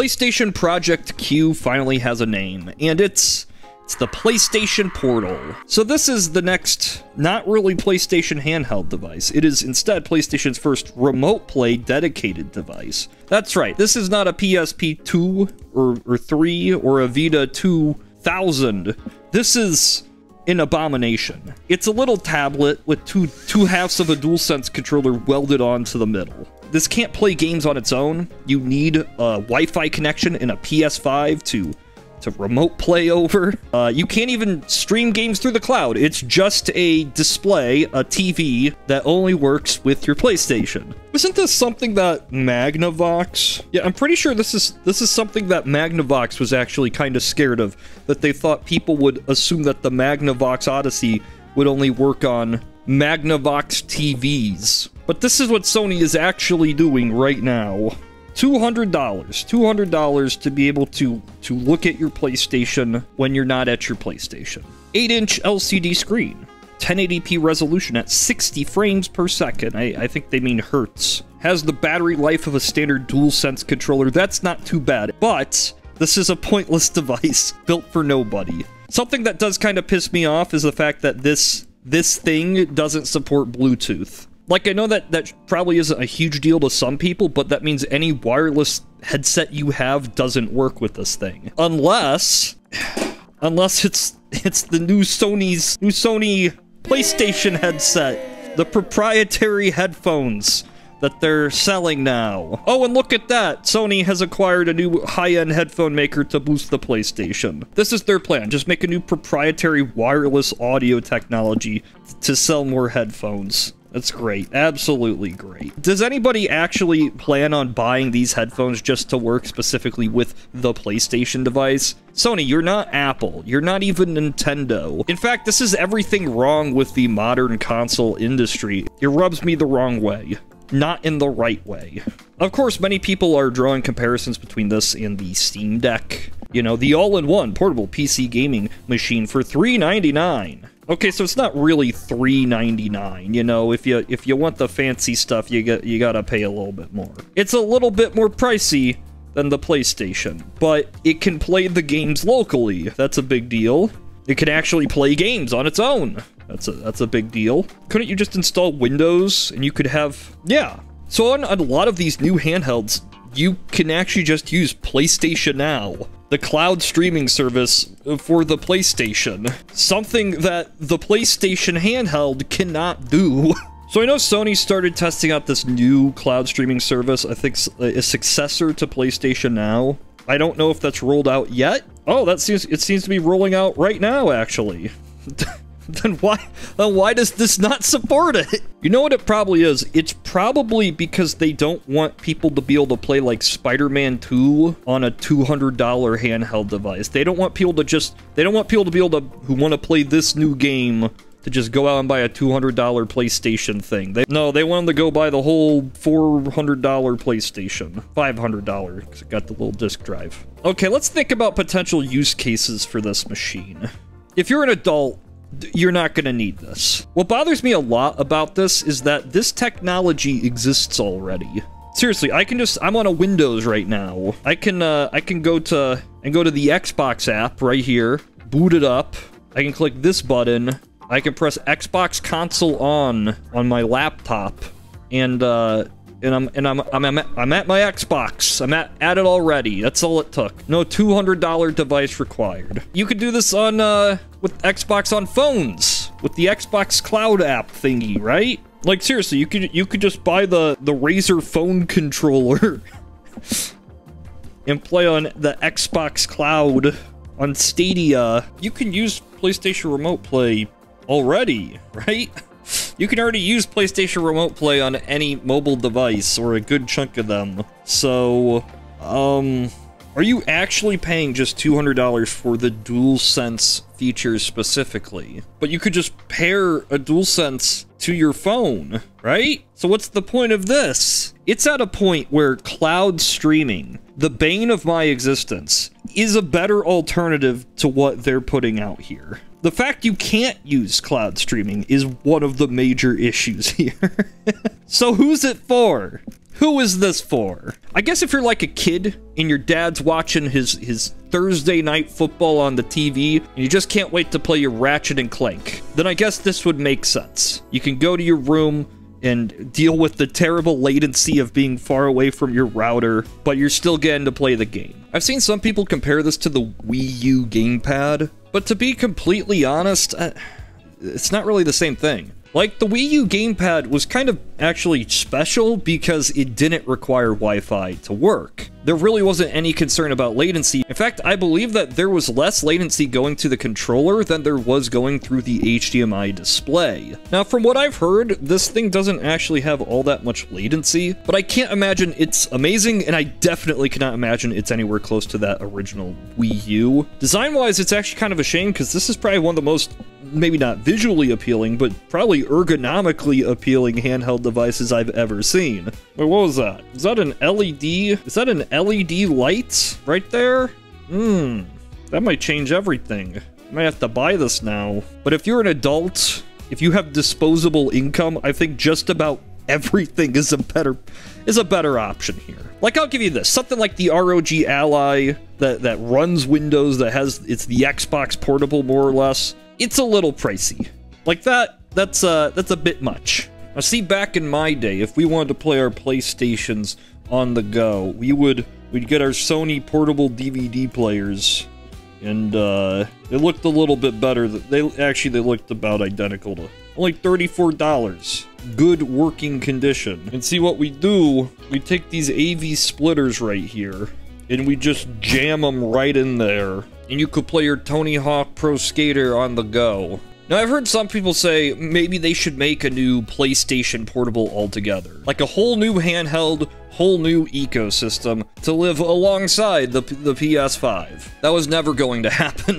PlayStation Project Q finally has a name, and it's it's the PlayStation Portal. So this is the next, not really PlayStation handheld device. It is instead PlayStation's first remote play dedicated device. That's right, this is not a PSP 2 or, or 3 or a Vita 2000. This is an abomination. It's a little tablet with two two halves of a DualSense controller welded onto the middle. This can't play games on its own. You need a Wi-Fi connection and a PS5 to to remote play over. Uh, you can't even stream games through the cloud. It's just a display, a TV that only works with your PlayStation. Isn't this something that Magnavox? Yeah, I'm pretty sure this is this is something that Magnavox was actually kind of scared of. That they thought people would assume that the Magnavox Odyssey would only work on Magnavox TVs. But this is what Sony is actually doing right now. $200 $200 to be able to to look at your PlayStation when you're not at your PlayStation. 8-inch LCD screen 1080p resolution at 60 frames per second. I, I think they mean hertz. Has the battery life of a standard DualSense controller. That's not too bad but this is a pointless device built for nobody. Something that does kind of piss me off is the fact that this this thing doesn't support Bluetooth like, I know that that probably isn't a huge deal to some people, but that means any wireless headset you have doesn't work with this thing. Unless... Unless it's it's the new Sony's new Sony PlayStation headset. The proprietary headphones that they're selling now. Oh, and look at that! Sony has acquired a new high-end headphone maker to boost the PlayStation. This is their plan, just make a new proprietary wireless audio technology to sell more headphones. That's great. Absolutely great. Does anybody actually plan on buying these headphones just to work specifically with the PlayStation device? Sony, you're not Apple. You're not even Nintendo. In fact, this is everything wrong with the modern console industry. It rubs me the wrong way. Not in the right way. Of course, many people are drawing comparisons between this and the Steam Deck. You know, the all-in-one portable PC gaming machine for $399. Okay, so it's not really three ninety nine. You know, if you if you want the fancy stuff, you get you gotta pay a little bit more. It's a little bit more pricey than the PlayStation, but it can play the games locally. That's a big deal. It can actually play games on its own. That's a that's a big deal. Couldn't you just install Windows and you could have yeah. So on, on a lot of these new handhelds, you can actually just use PlayStation Now the cloud streaming service for the PlayStation. Something that the PlayStation handheld cannot do. So I know Sony started testing out this new cloud streaming service, I think uh, a successor to PlayStation Now. I don't know if that's rolled out yet. Oh, that seems it seems to be rolling out right now actually. then why then why does this not support it? You know what it probably is? It's probably because they don't want people to be able to play like Spider-Man 2 on a $200 handheld device. They don't want people to just they don't want people to be able to who want to play this new game to just go out and buy a $200 PlayStation thing. They, no, they want them to go buy the whole $400 PlayStation. $500 because it got the little disk drive. Okay, let's think about potential use cases for this machine. If you're an adult, you're not going to need this. What bothers me a lot about this is that this technology exists already. Seriously, I can just I'm on a Windows right now. I can uh I can go to and go to the Xbox app right here, boot it up. I can click this button. I can press Xbox console on on my laptop and uh and I'm and I'm I'm at, I'm at my Xbox. I'm at at it already. That's all it took. No $200 device required. You could do this on uh with Xbox on phones with the Xbox Cloud app thingy, right? Like seriously, you could you could just buy the the Razer phone controller and play on the Xbox Cloud on Stadia. You can use PlayStation Remote Play already, right? You can already use PlayStation Remote Play on any mobile device, or a good chunk of them. So, um, are you actually paying just $200 for the DualSense features specifically? But you could just pair a DualSense to your phone, right? So what's the point of this? It's at a point where cloud streaming, the bane of my existence, is a better alternative to what they're putting out here. The fact you can't use cloud streaming is one of the major issues here. so who's it for? Who is this for? I guess if you're like a kid and your dad's watching his his Thursday night football on the TV and you just can't wait to play your Ratchet and Clank, then I guess this would make sense. You can go to your room and deal with the terrible latency of being far away from your router, but you're still getting to play the game. I've seen some people compare this to the Wii U gamepad, but to be completely honest, uh, it's not really the same thing. Like, the Wii U gamepad was kind of actually special because it didn't require Wi-Fi to work. There really wasn't any concern about latency. In fact, I believe that there was less latency going to the controller than there was going through the HDMI display. Now, from what I've heard, this thing doesn't actually have all that much latency, but I can't imagine it's amazing, and I definitely cannot imagine it's anywhere close to that original Wii U. Design-wise, it's actually kind of a shame because this is probably one of the most maybe not visually appealing, but probably ergonomically appealing handheld devices I've ever seen. Wait, what was that? Is that an LED? Is that an LED light right there? Hmm, that might change everything. I might have to buy this now. But if you're an adult, if you have disposable income, I think just about everything is a better is a better option here. Like I'll give you this, something like the ROG Ally that that runs Windows that has it's the Xbox portable more or less it's a little pricey. Like that, that's uh, that's a bit much. Now see, back in my day, if we wanted to play our PlayStations on the go, we would we'd get our Sony portable DVD players, and uh, they looked a little bit better. They actually they looked about identical to only thirty-four dollars. Good working condition. And see what we do? We take these AV splitters right here, and we just jam them right in there and you could play your Tony Hawk Pro Skater on the go. Now, I've heard some people say maybe they should make a new PlayStation Portable altogether. Like a whole new handheld, whole new ecosystem to live alongside the, the PS5. That was never going to happen.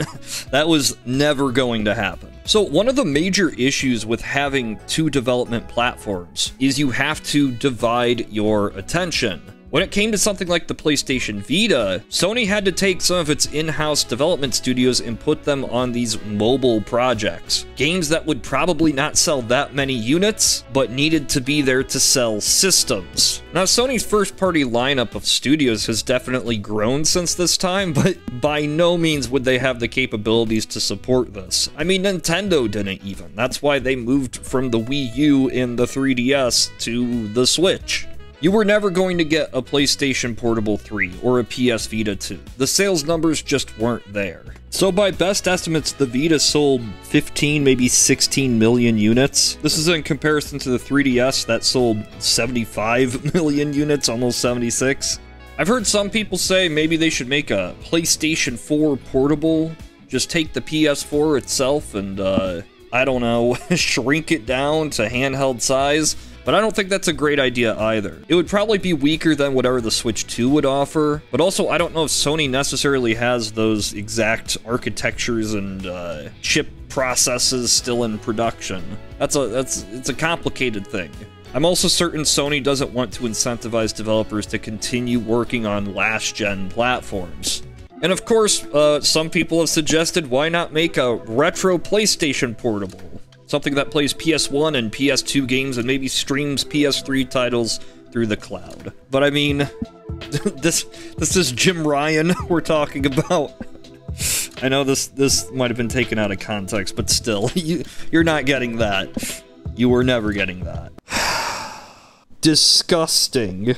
that was never going to happen. So one of the major issues with having two development platforms is you have to divide your attention. When it came to something like the PlayStation Vita, Sony had to take some of its in-house development studios and put them on these mobile projects. Games that would probably not sell that many units, but needed to be there to sell systems. Now, Sony's first-party lineup of studios has definitely grown since this time, but by no means would they have the capabilities to support this. I mean, Nintendo didn't even. That's why they moved from the Wii U and the 3DS to the Switch. You were never going to get a PlayStation Portable 3 or a PS Vita 2. The sales numbers just weren't there. So by best estimates, the Vita sold 15, maybe 16 million units. This is in comparison to the 3DS that sold 75 million units, almost 76. I've heard some people say maybe they should make a PlayStation 4 portable. Just take the PS4 itself and, uh, I don't know, shrink it down to handheld size. But I don't think that's a great idea either. It would probably be weaker than whatever the Switch 2 would offer, but also I don't know if Sony necessarily has those exact architectures and uh, chip processes still in production. That's a that's it's a complicated thing. I'm also certain Sony doesn't want to incentivize developers to continue working on last-gen platforms. And of course, uh, some people have suggested why not make a retro PlayStation portable? Something that plays PS1 and PS2 games and maybe streams PS3 titles through the cloud. But I mean, this this is Jim Ryan we're talking about. I know this this might have been taken out of context, but still, you you're not getting that. You were never getting that. Disgusting.